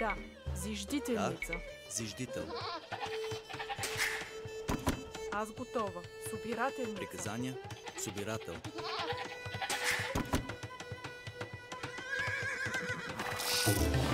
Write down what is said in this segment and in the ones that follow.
Да. Зиждителница. Зиждител. Аз готова. Собирателница. Приказания. Собирател. Здрав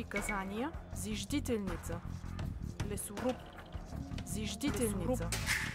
Приказания. Зиждителница. Лесоруб. Зиждителница. Аз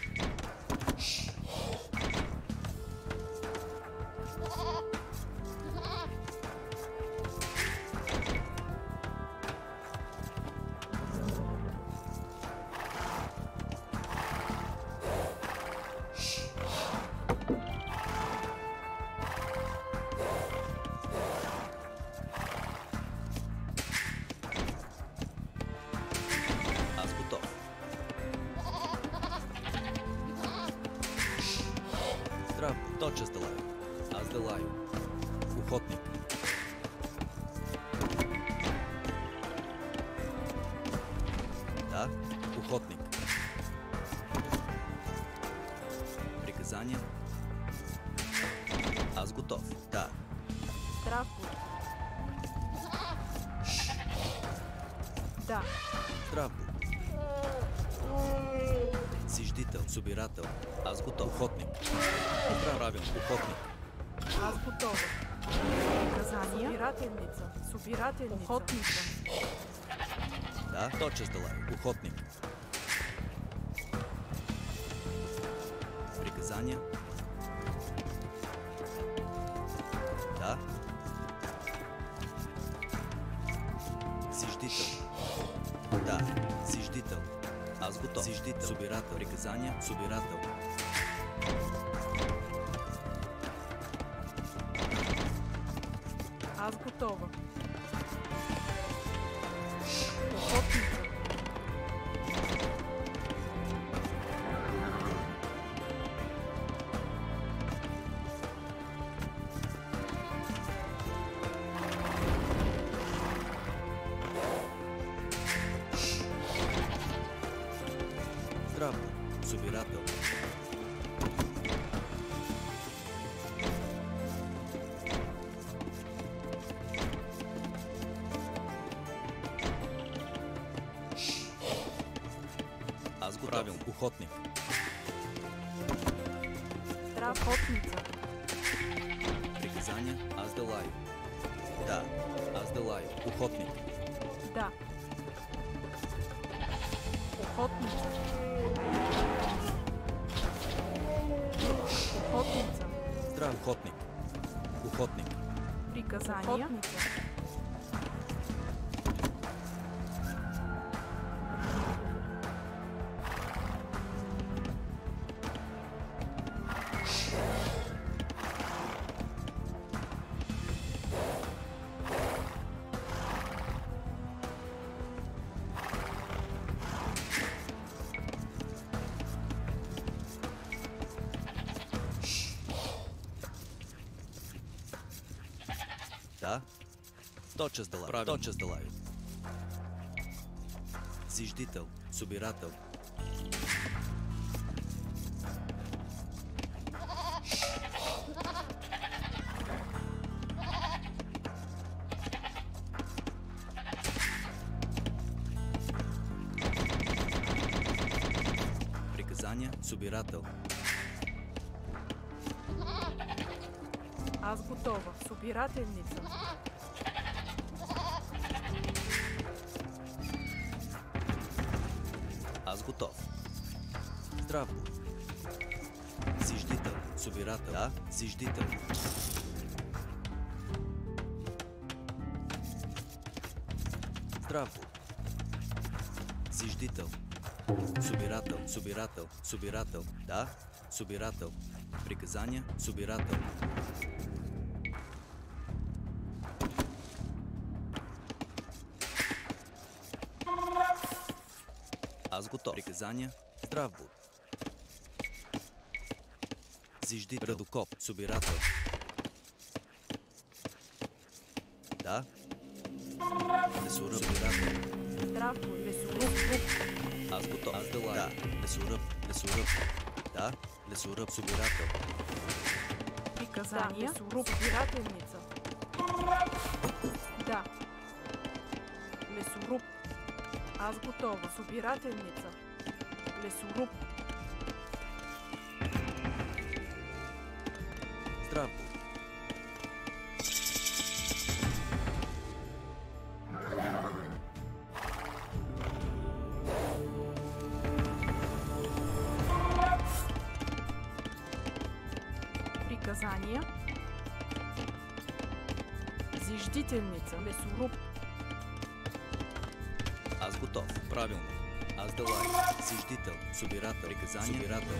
собирател. Аз готов. Охотник. Правилно, охотник. Аз готова. Приказания. Собирателница. Собирателница. Охотница. Да, с Делаю. Охотник. Приказания. Да. Зиждител. Да, зиждител. Аз готов. Зиждител. Собирател. Приказания. Собирател. Аз готова. Приказания. Точа с Делаю. Правилно. Точа с Делаю. Зиждител. Собирател. Приказания. Собирател. Аз готова. Собирателница. Зиждител. Здраво. Зиждител. Собирател. Собирател. Собирател. Да. Собирател. Приказания. Собирател. Аз готов. Приказания. Здрав буд. Зиждител. Радокоп. Собирател. Да. Лесоръб. Собирател. Здрав буд. Лесоруб. Аз готов. Аз дела. Да. Лесоръб. Лесоръб. Да. Лесоръб. Собирател. Приказания. Лесоруб. Собирателница. Да. Лесоруб. Аз готова. Собирателница. Лесоруб. Лесоруб. Аз готов. Правилно. Аз Делай. Зиждител. Собирател. Приказания. Собирател.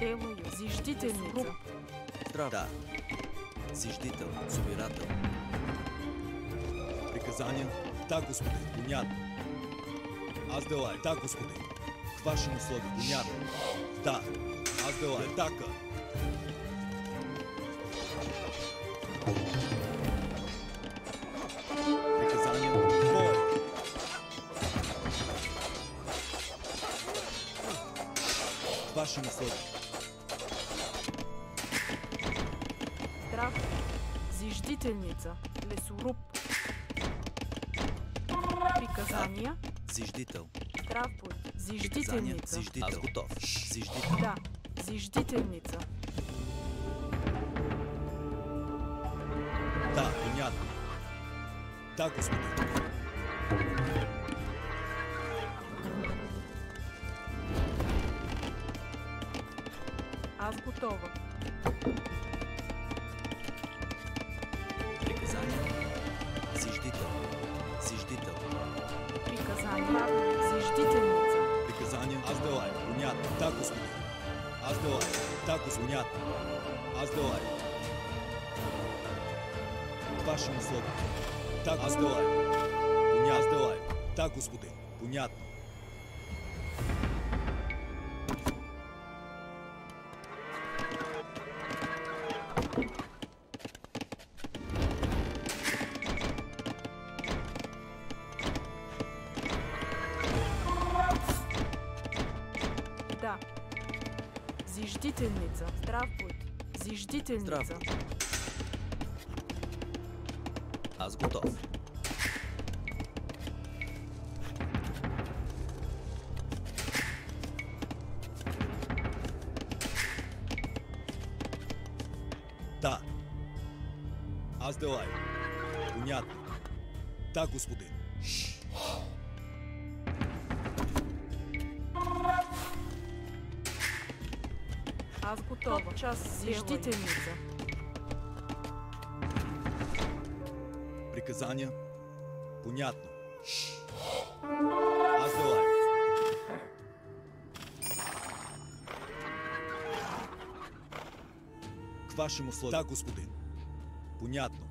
Делаю. Зиждителница. Здрав. Да. Зиждител. Собирател. Приказания? Да, господин. Понятно. Аз делай. Да, господин. К вашим услугам. Понятно. Да. Аз делай. Така. Приказания? Бой. Зиждителница. Лесоруб. Приказания. Зиждител. Приказания. Зиждителница. Зиждител. Аз готов. Зиждител. Да. Зиждителница. Да, понятно. Да, господин. Зиждител. Зиждител. Приказания. Зиждителница. Приказания? Аз делай. Понятно. Да, господин. Аз делай. Да, господин. Понятно. Аз делай. К вашим услугам. Да, аз делай. Понятно. Аз делай. Да, господин. Понятно. Зиждителница. Здрав. Аз готов. Да. Аз делай. Понятно. Да, господин. Зиждителница. Приказания? Понятно. Аз делай. К вашим услугам. Да, господин. Понятно.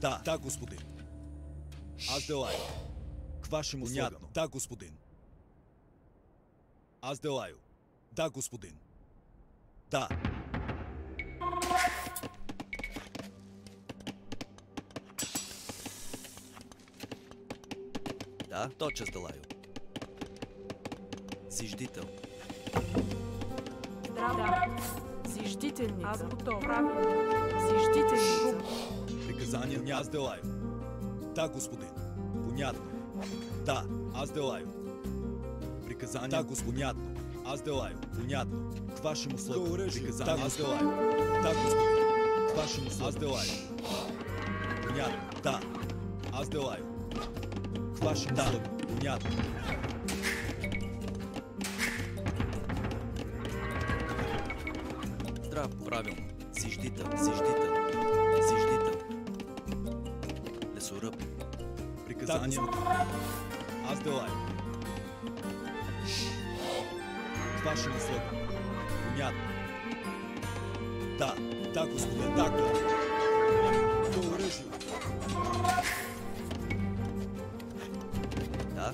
Да, да, господин. Аз делаю. К вашим услугам. Понятно. Да, господин. Аз делаю. Да, господин. Да. Да, тотчас Далайо. Зиждител. Здрав. Да. Зиждителница. Аз готов. Правилно. Зиждителница. Приказания ня аз делаю. Да, господин. Понятно. Да, аз делаю. Приказания. Да, господин. Понятно. Аз делаю. Понятно. Вашим условиям. Приказания. Аз делаю. Да, господин. К вашим условиям. Аз делаю. Понятно. Да. Аз делаю. Вашим условиям. Понятно. Здрав, правилно. Зиждител, зиждител, зиждител. Лесоръб, Приказания. Аз делаю. Вашим условиям. Понятно. Да, да, господин, да. До оръжие. да.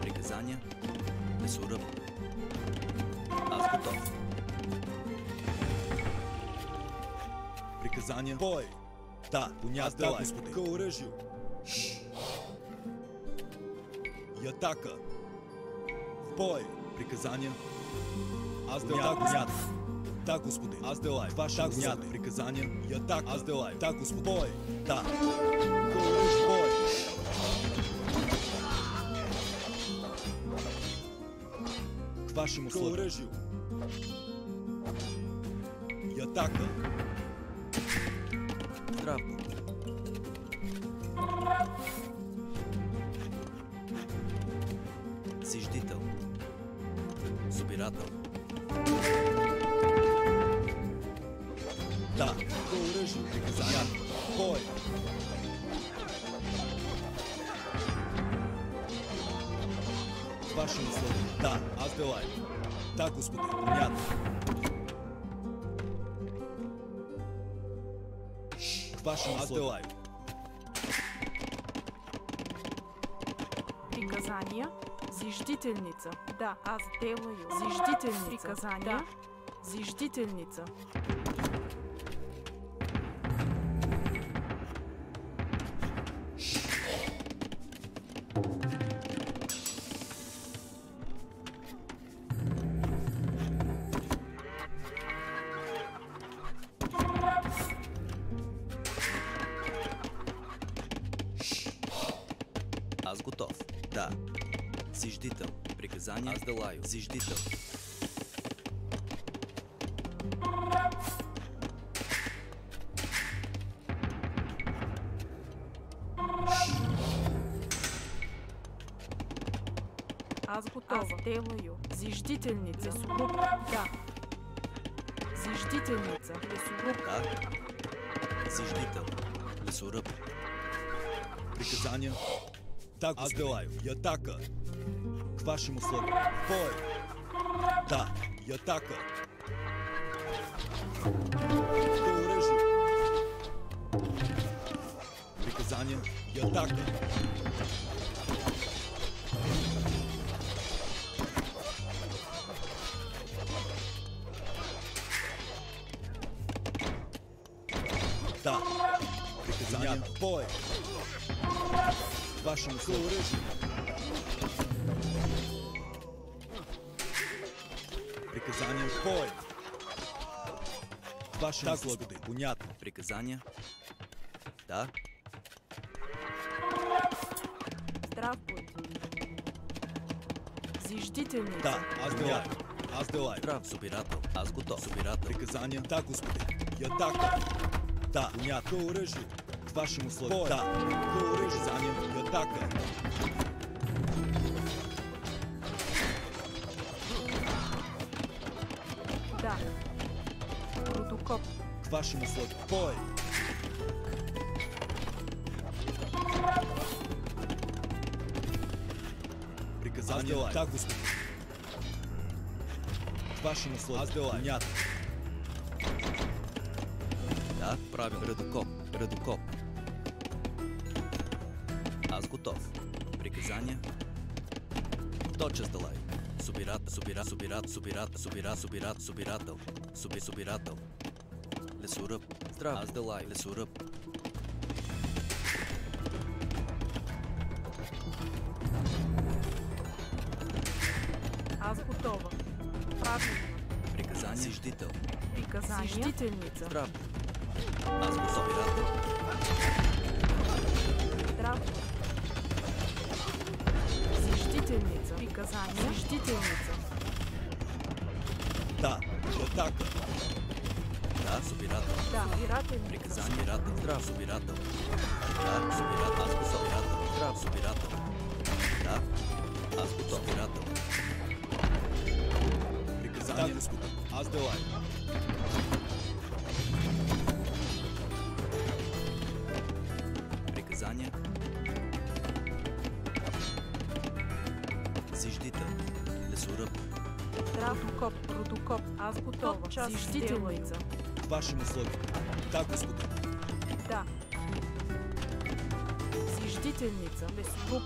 Приказания, лесоръб. Аз готов. Приказания. Бой. Да, понятно. К оръжие. Атака. В бой. Приказания. Аз делаю. Понятно. Да, господин. Аз делаю. Да, господин. Приказания. И атака. Аз делаю. Да, господин. Бой. Да. К оръжие. Бой. К условиям. И атака. К вашим аз делаю. Приказания. Зиждителница. Да, аз делаю. Зиждителница. Приказания. Да. Зиждителница. Аз делаю. Зиждител. Аз готова. Аз делаю. Зиждителница. Лесоруб. Да. Зиждителница. Лесоруб. Да. Зиждител. Лесоръб. Приказания. Да, аз делаю. И атака. К вашим условиям. Бой. Да. И атака. К оръжие. Приказания. И атака. Да. Приказания. Бой. К вашим Приказания. Бой. К вашим условиям. Понятно. Приказания. Да. Здрав будь. Зиждителница. Да, аз делаю. Аз делаю. Здрав, собирател. Аз готов. Собирател. Приказания. Да, господин. И атака. Да, понятно. Оръжие. Вашим условиям. Да. Оръжие. Приказания. И условиям. Бой. Приказания. Да, господин. Вашим условиям. Аз делаю. Понятно. Да, правил. Редокоп. Редокоп. Аз готов. Приказания. Точа Далай. Собират, собират, собират, собират, собират, собират, собирател. Соби, собирател. Лесоръб. Здрав. Аз Далай. Лесоръб. Правилно. Приказание. Зиждител. Приказание. Зиждителница. Здрав. Аз го собирател. Здраво. Зиждителница. Приказание. Зиждителница. Да, атака. Да, собирател. Да. Собирателница. Приказание. Собирател. Здрав. Собирател. Да, собирател. Аз го собирател. Здрав. Собирател. Да. Аз го собирател. Приказание. Да. Аз Делай. Приказания. Зиждител. Лесоръб. Здраво. Коп. Рудокоп. Аз готова. Зиждителница. Вашим услуги. Да, господин. Да. Зиждителница. Лесоруб.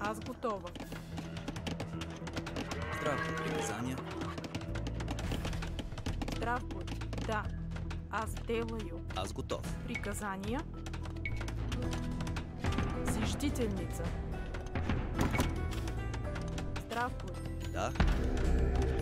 Аз готова. Здрав. Приказания. Здрав бъди. Да. Аз делаю. Аз готов. Приказания. Зиждителница. Здрав бъди. Да. Да.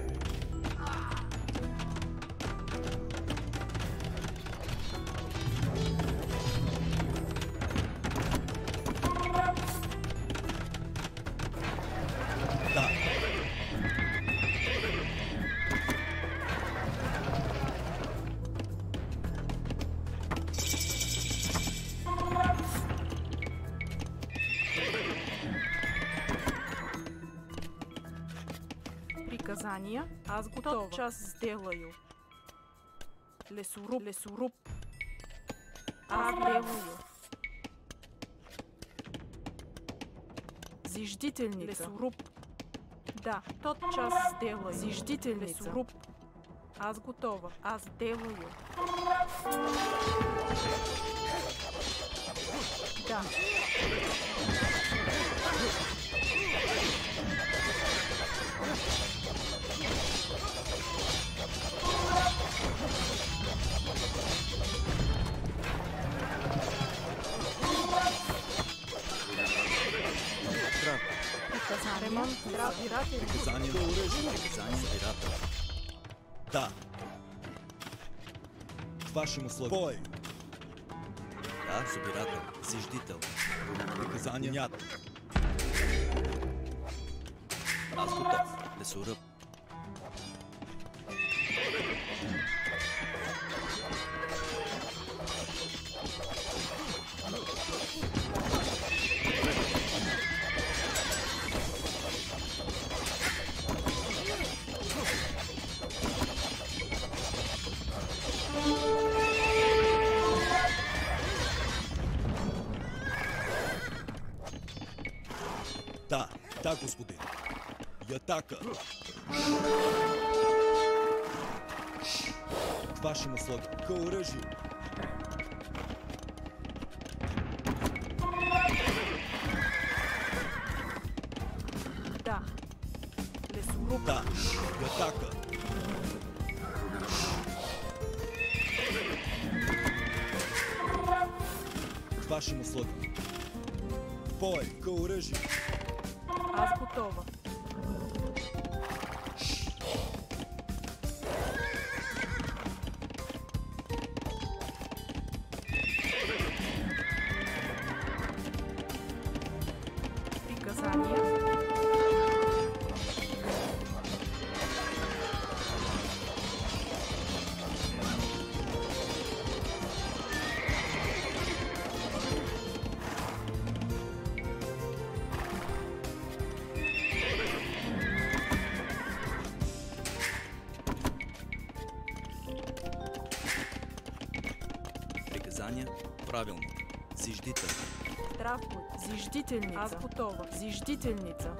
Аз готова. час сделаю. Лесоруб. Лесоруб. Аз делаю. Зиждителница. Лесоруб. Да, тот час сделаю. Зиждителница. Лесоруб. Аз готова. Аз делаю. Да. Ремонт. Разбиратель. Приказание. Приказание. Собирател. Да. Вашим услуги. Бой. Да, собирател. Зиждител. Приказание. Нет. Аз готов. Лесоръб. К оръжию. Да. Лесоруб. Да. Атака. Вашим услуги. Бой. К оръжию. Аз готова. Зиждителница. Аз готова. Зиждителница.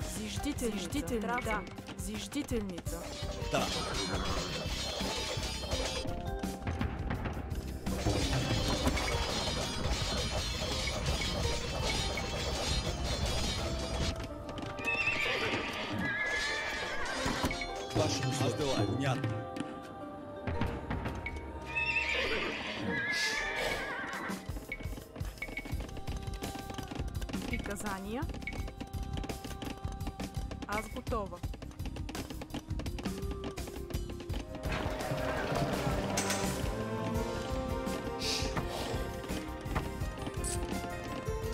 Да. Зиждителница. Зиждителница. Да. Зиждителница. Да. Ваши условия. Аз. Понятно. Готова.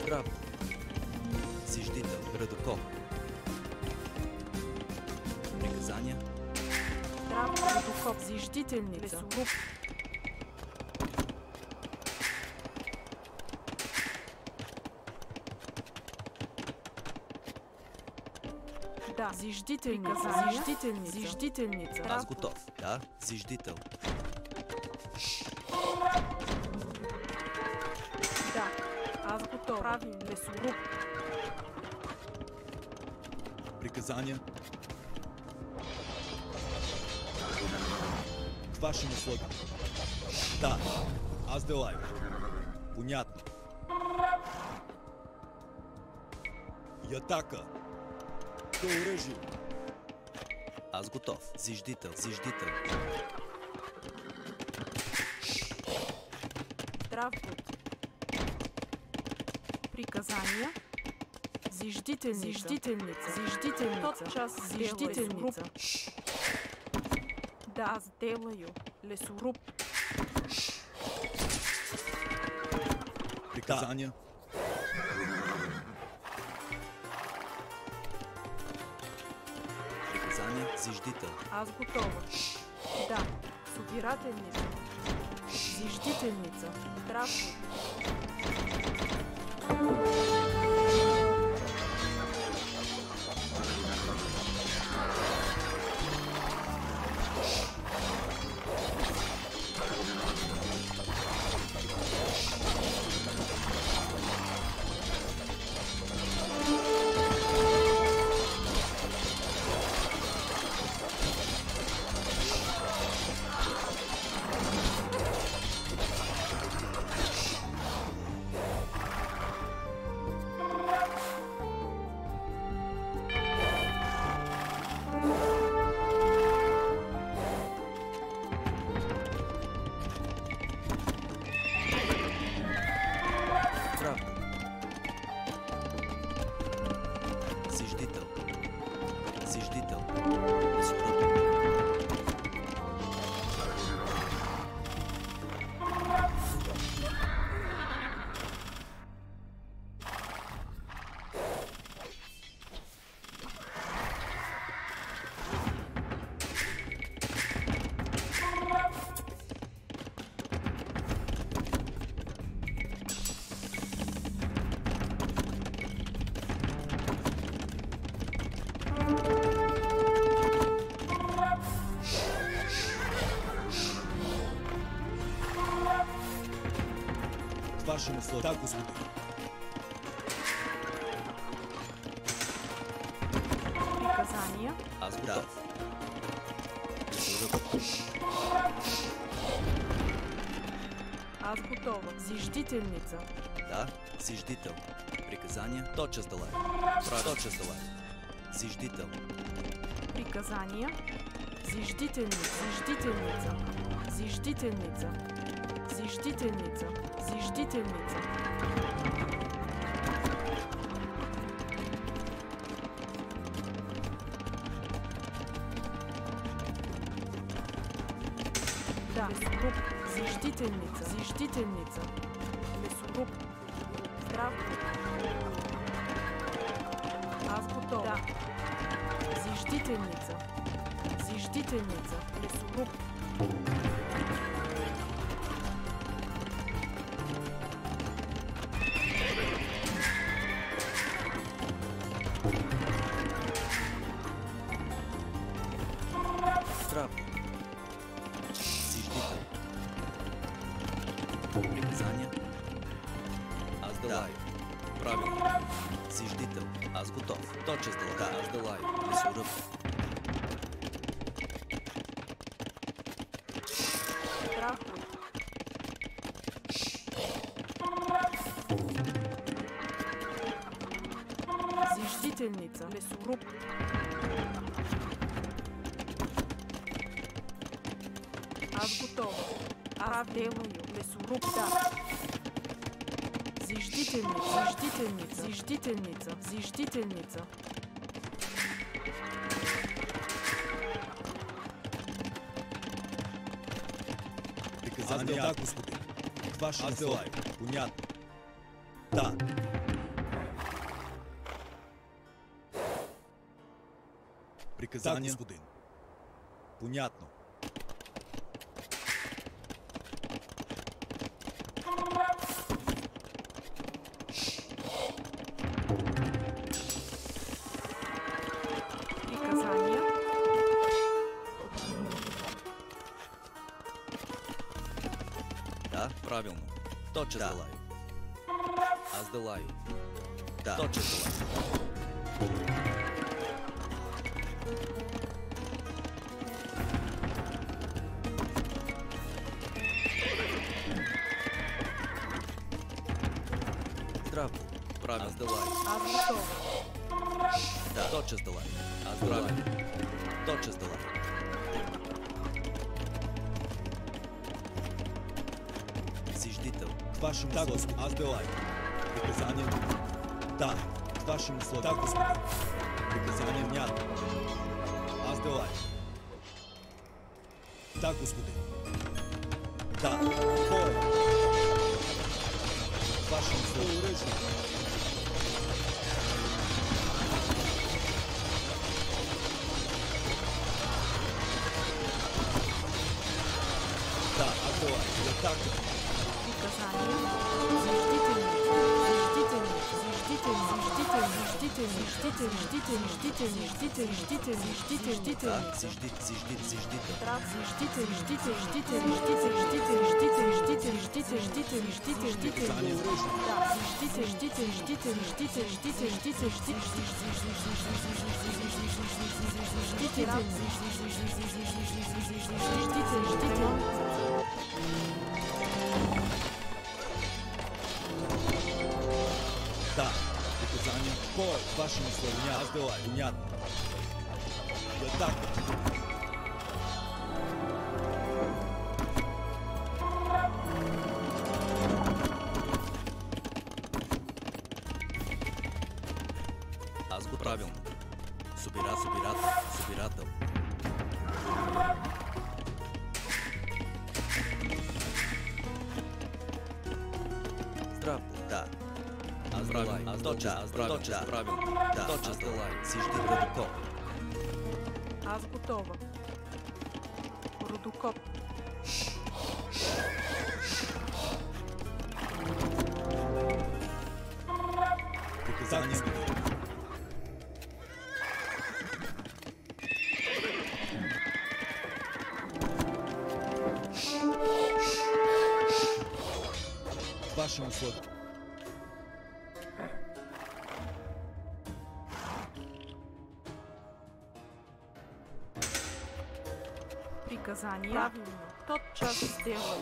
Здраво. Зиждител. Градокол. Приказания. Здрав протокоп. Зиждителница. Лесоруб. Да. Зиждителница. Зиждителница. Зиждителница. Аз готов. Да. Зиждител. Да. Аз готова. Правим лесоруб. Приказания. К вашим услугам. Да. Аз делаю. Понятно. И атака. До оръжие. Аз готов. Зиждител. Зиждител. Здрав. Приказания. Зиждителница. Зиждителница. Зиждителница. Тот час зиждителница. Да, аз делаю. Лесоруб. Приказания. Приказания. Зиждител. Аз готова. Да. Собирателница. Зиждителница. Здрав Услугам. Да, господин. Приказания. Аз готов. Лесоруб. Аз готова. Зиждителница. Да. Зиждител. Приказания. Тотчас делай. Прави. Тотчас делай. Зиждител. Приказания. Зиждителница. Зиждителница. Зиждителница. Зиждителница. Зиждителница. Да. Лесоруб. Зиждителница. Зиждителница. Лесоруб. Здрав. Аз готова. Да. Зиждителница. Зиждителница. Лесоруб. Зиждителница. Лесоруб. Аз готова. Аз делаю. Лесоруб, да. Зиждителница. Зиждителница. Зиждителница. Зиждителница. Приказания. Да, господин. К вашим. Понятно. Да. Казані. Так, господин. Понятно. настоящему славянам. Приказание внятно. Аз делаешь. Так, господи. Stitteln, Stitteln, Stitteln. Занят по вашим условиям. Понятно. Я так. Азгутова. Азгутова. Рудукоп. Приказание. Ваши условия. наказание Правильно. тотчас сделаю.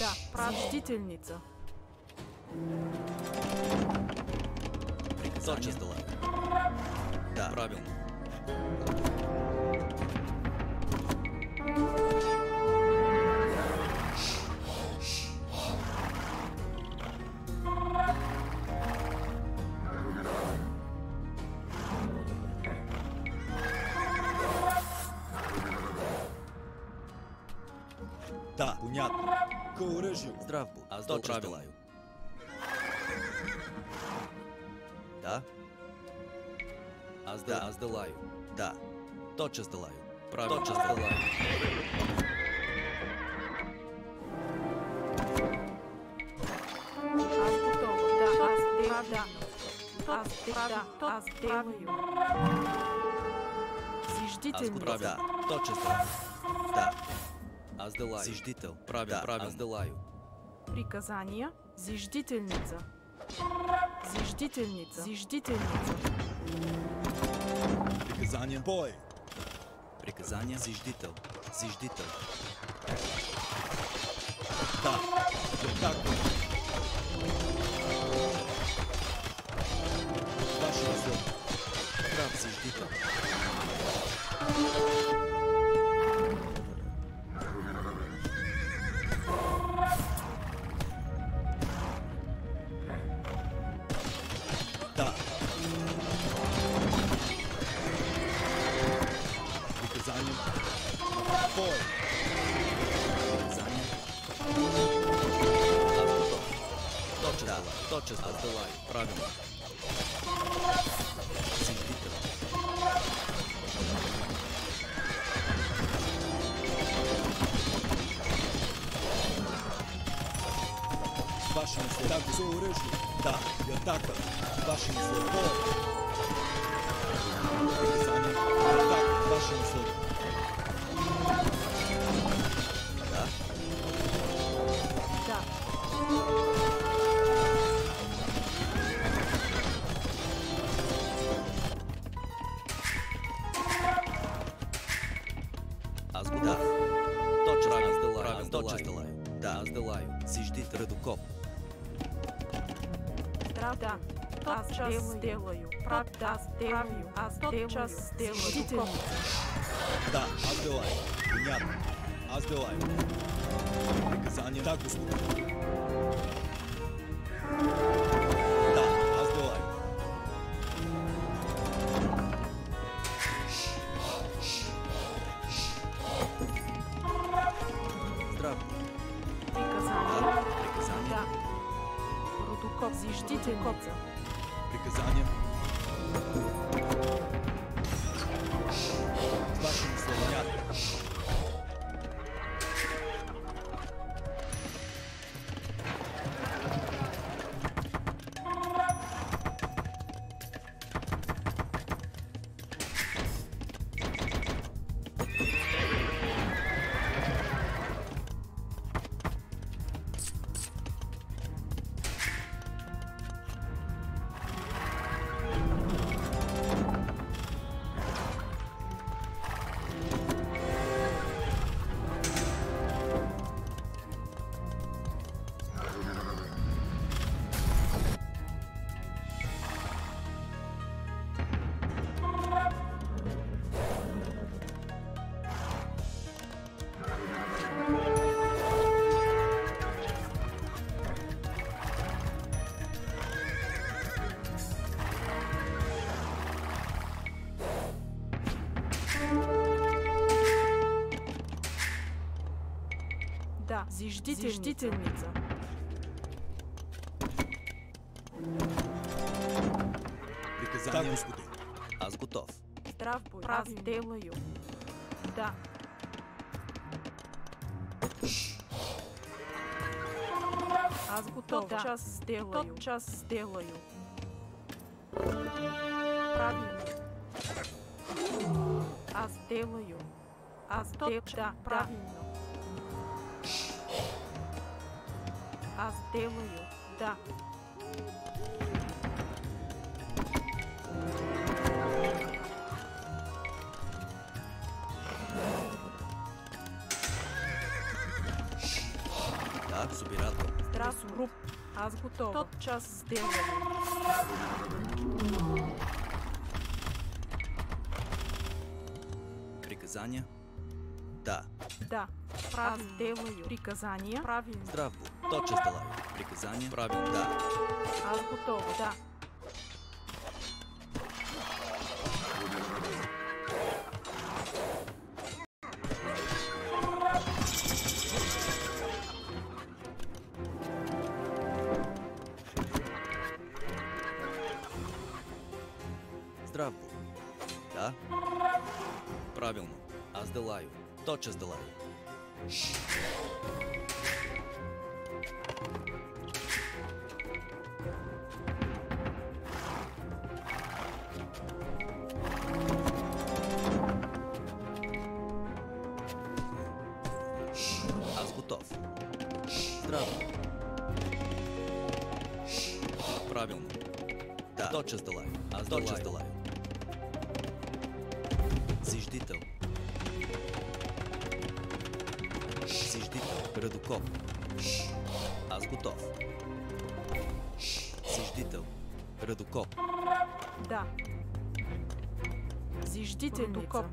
Да, прародительница. Приказание. Тотчас. Да. Правильно. что правило. Желаю. Да? Азда, да. Аздылаю. Да. Тотчас дылаю. Правильно. Тотчас дылаю. Зиждитель правда. Тотчас да. Да. Аздылаю. Зиждитель. Правда. Правда. Аздылаю. Приказания. Зиждителница. Зиждителница. Зиждителница. Приказания. Бой. Приказания. Зиждител. Зиждител. Да. Атака. Ваши условия. Прав зиждител. Аз час делаю. Прав, да, аз делаю. Аз час делаю. Зиждителница. Да, аз делаю. Понятно. Аз делаю. Приказания. Да, господин. Да. Зиждителница. Приказания. Да, господин. Аз готов. Здрав бой. Аз делаю. Да. Аз готов. Да. час сделаю. Тот час сделаю. Правильно. Аз делаю. Аз Тот дел... ч- Да, правильно. Делаю. Да. Да, собирател. Здрав груп. Аз готова. Тот час сделаю. Приказания. Да. Да. Аз делаю. Приказания. Правильно. Здраво. Точен делай. Приказания. Правилно. Да. Аз готова. Да. Зиждител. Радокоп. Да. Зиждителница. Радокоп.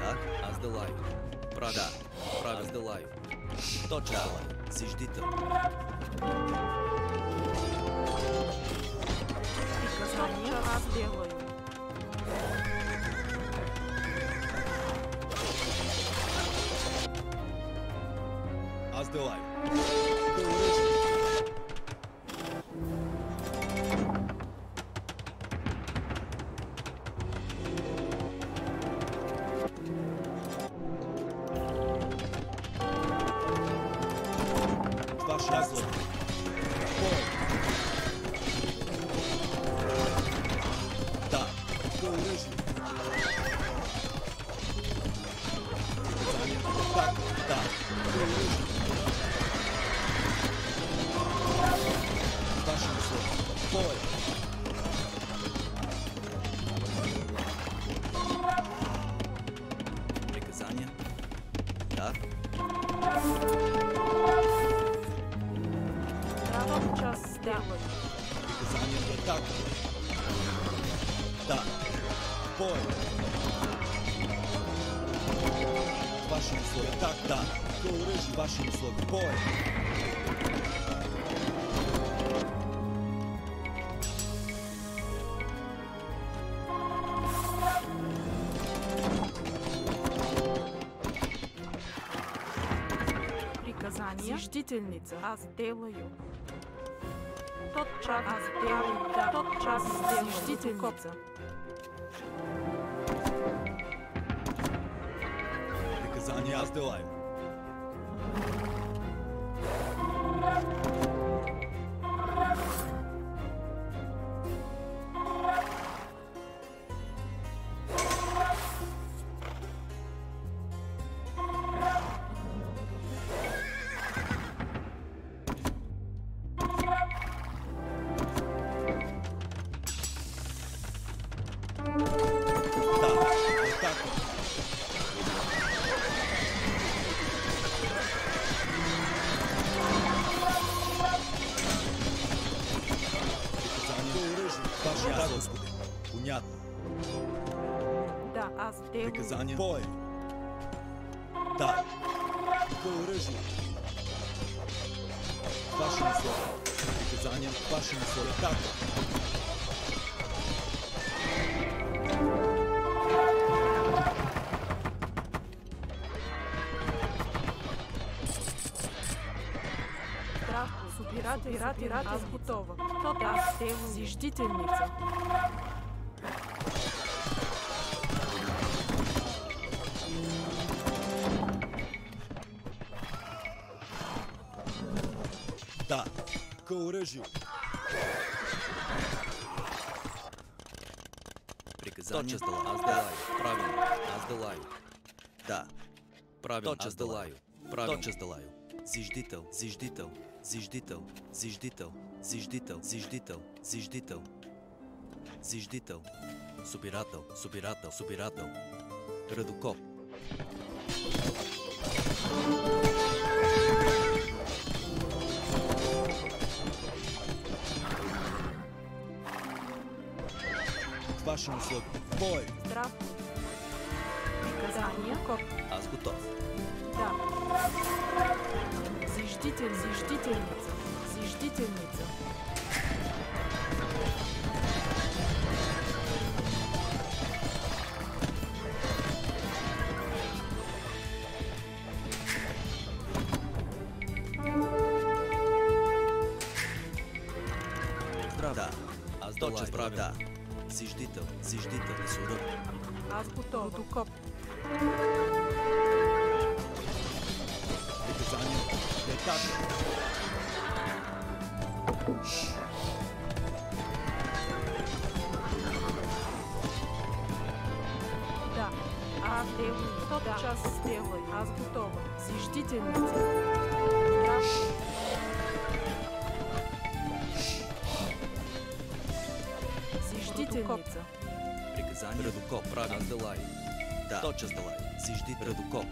Да, аз да лай. Прада. Правя да лай. Точно. Е. Зиждител. Аз делаю. Аз делаю. Douglas. ваши условия. Так, да. Кол рыжий, ваши условия. Бой. Приказание. Зиждительница. А сделаю. Тот час. А сделаю. Да. Тот час. Сделаю. Зиждительница. не остываем. Аня. Бой. Да. До оръжие. Ваши условия. Приказания. Ваши условия. Така. Пирата, пирата, пирата, аз готова. Аз те, зиждителница. Оръжие. Приказание. Точно. Аз делаю. Правилно. Аз делаю. Да. Правилно. Точно делаю. Правилно. Точно делаю. Зиждител. Зиждител. Зиждител. Зиждител. Зиждител. Зиждител. Зиждител. Зиждител. Собирател. Собирател. Собирател. Редокоп. Ваши условия. Бой. Здрав. Приказание. Коп. Аз готов. Да. Зиждитель, зиждительница. Зиждительница. Да. Аз точно правилно. зиждител, зиждител, сурък. Азбута, водокоп. Приказания, детата. Да, аз делаю, тот час сделаю, аз готова, зиждительница. Зиждителница. Приказание. Редокоп. Правилно. Аз Делай. Да. Точа с Делай. Зиждител.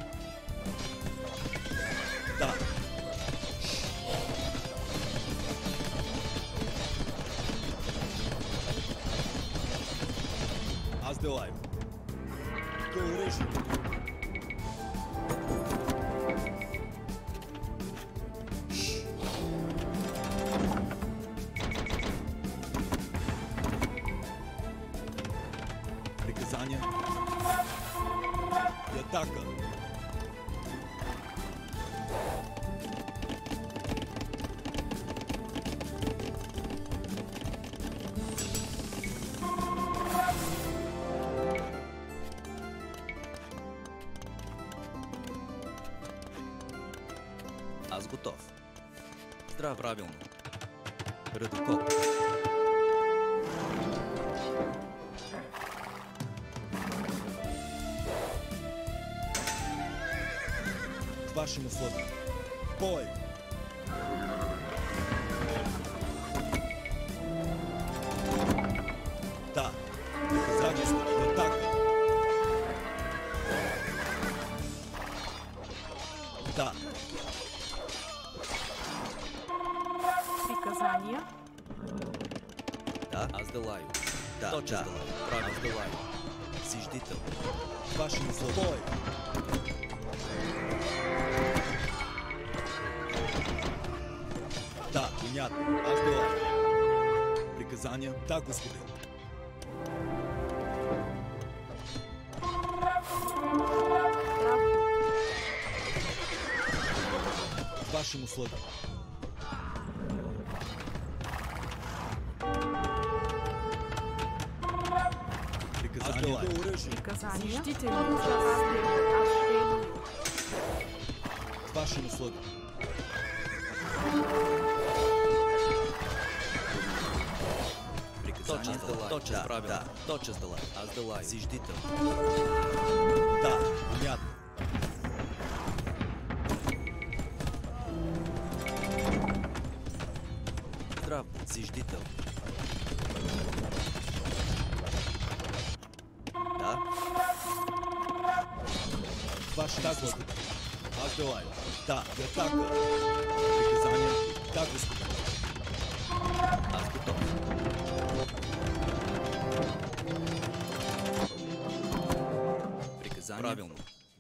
Здрав. Правилно. Редокоп. К вашим услугам. Бой! Да, господин. Прав. К вашим услугам. Приказания? Аз делаю. Приказания. Зиждителница. К вашим услугам. Приказание. Точа с Делай. Точа с правилно. Да. Точа с Делай. Аз Делай. Зиждител. Да, понятно. Здрав. Зиждител. Да. К вашим да, господин. Аз делаю. Да, и атака. Приказания? Да, господин. Аз готов.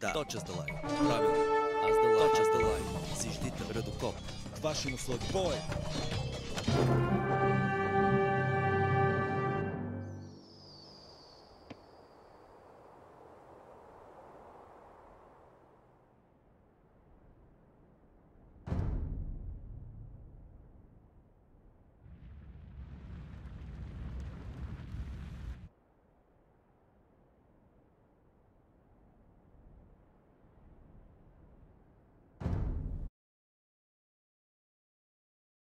Да. Точа с Делай. Правилно. Аз Делай. Точа с Делай. Зиждител. Редокоп. К вашим услугам. Бой!